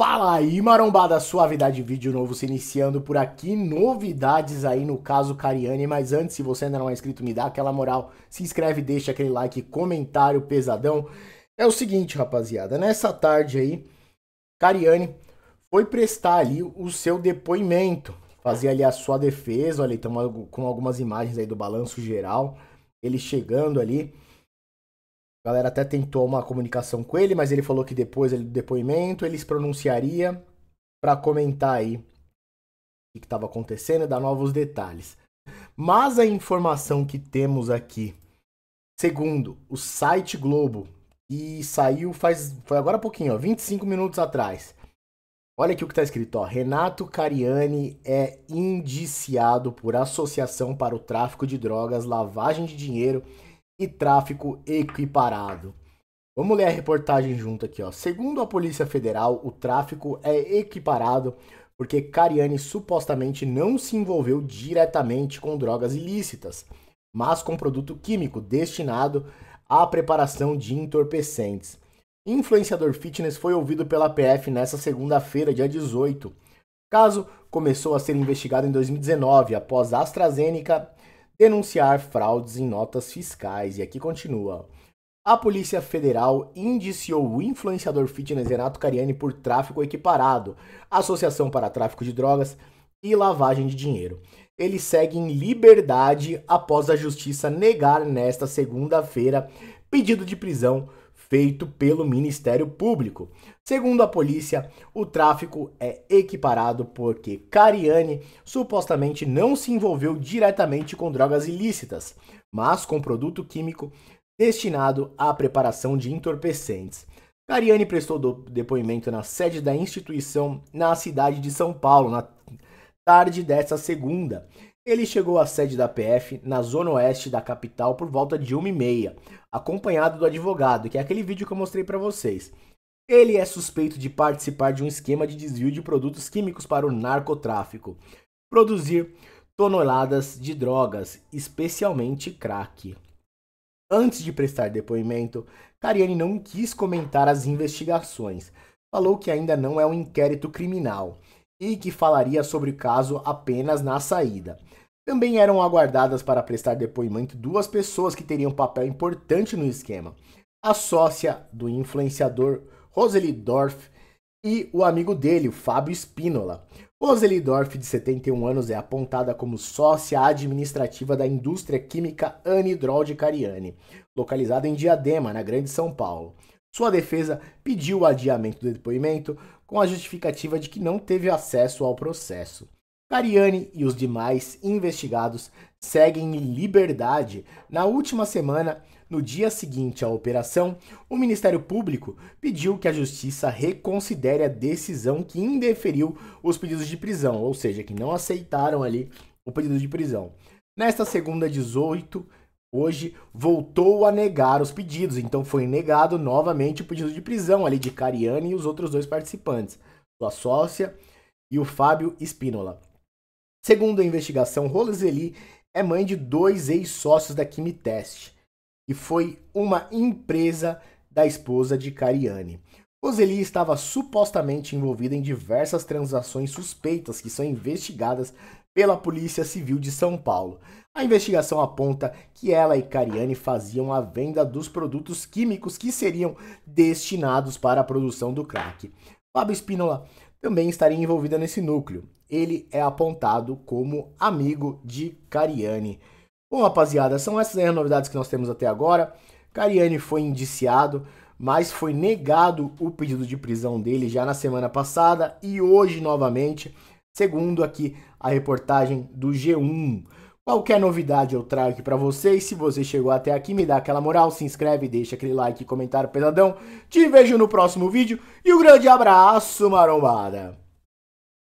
Fala aí, marombada, suavidade vídeo novo se iniciando por aqui, novidades aí no caso Cariani, mas antes, se você ainda não é inscrito, me dá aquela moral, se inscreve, deixa aquele like, comentário pesadão. É o seguinte, rapaziada, nessa tarde aí, Cariani foi prestar ali o seu depoimento, fazer ali a sua defesa, olha, estamos com algumas imagens aí do balanço geral, ele chegando ali, a galera até tentou uma comunicação com ele, mas ele falou que depois do depoimento ele se pronunciaria para comentar aí o que estava acontecendo e dar novos detalhes. Mas a informação que temos aqui, segundo o site Globo, e saiu faz foi agora há pouquinho, ó, 25 minutos atrás. Olha aqui o que está escrito, ó. Renato Cariani é indiciado por associação para o tráfico de drogas, lavagem de dinheiro e tráfico equiparado. Vamos ler a reportagem junto aqui, ó. Segundo a Polícia Federal, o tráfico é equiparado porque Cariani supostamente não se envolveu diretamente com drogas ilícitas, mas com produto químico destinado à preparação de entorpecentes. Influenciador fitness foi ouvido pela PF nesta segunda-feira, dia 18. O caso começou a ser investigado em 2019, após a AstraZeneca denunciar fraudes em notas fiscais. E aqui continua. A Polícia Federal indiciou o influenciador fitness Renato Cariani por tráfico equiparado, associação para tráfico de drogas e lavagem de dinheiro. Ele segue em liberdade após a justiça negar nesta segunda-feira pedido de prisão feito pelo Ministério Público. Segundo a polícia, o tráfico é equiparado porque Cariani supostamente não se envolveu diretamente com drogas ilícitas, mas com produto químico destinado à preparação de entorpecentes. Cariani prestou depoimento na sede da instituição na cidade de São Paulo na tarde desta segunda. Ele chegou à sede da PF na zona oeste da capital por volta de 1h30, acompanhado do advogado, que é aquele vídeo que eu mostrei para vocês. Ele é suspeito de participar de um esquema de desvio de produtos químicos para o narcotráfico, produzir toneladas de drogas, especialmente crack. Antes de prestar depoimento, Cariani não quis comentar as investigações. Falou que ainda não é um inquérito criminal e que falaria sobre o caso apenas na saída. Também eram aguardadas para prestar depoimento duas pessoas que teriam papel importante no esquema: a sócia do influenciador Roseli Dorf e o amigo dele, o Fábio Spínola. Roseli Dorf, de 71 anos, é apontada como sócia administrativa da indústria química Anidrol de Cariani, localizada em Diadema, na Grande São Paulo. Sua defesa pediu o adiamento do depoimento com a justificativa de que não teve acesso ao processo. Cariani e os demais investigados seguem em liberdade. Na última semana, no dia seguinte à operação, o Ministério Público pediu que a Justiça reconsidere a decisão que indeferiu os pedidos de prisão, ou seja, que não aceitaram ali o pedido de prisão. Nesta segunda 18, hoje voltou a negar os pedidos, então foi negado novamente o pedido de prisão ali de Cariani e os outros dois participantes, sua sócia e o Fábio Spínola. Segundo a investigação, Roseli é mãe de dois ex-sócios da Kimitest, e foi uma empresa da esposa de Cariani. Roseli estava supostamente envolvida em diversas transações suspeitas que são investigadas pela Polícia Civil de São Paulo. A investigação aponta que ela e Cariani faziam a venda dos produtos químicos que seriam destinados para a produção do crack. Fábio Spínola também estaria envolvida nesse núcleo. Ele é apontado como amigo de Cariani. Bom, rapaziada, são essas as novidades que nós temos até agora. Cariani foi indiciado, mas foi negado o pedido de prisão dele já na semana passada e hoje novamente, segundo aqui a reportagem do G1. Qualquer novidade eu trago aqui para vocês. Se você chegou até aqui, me dá aquela moral, se inscreve, deixa aquele like, comentário pesadão. Te vejo no próximo vídeo e um grande abraço, marombada!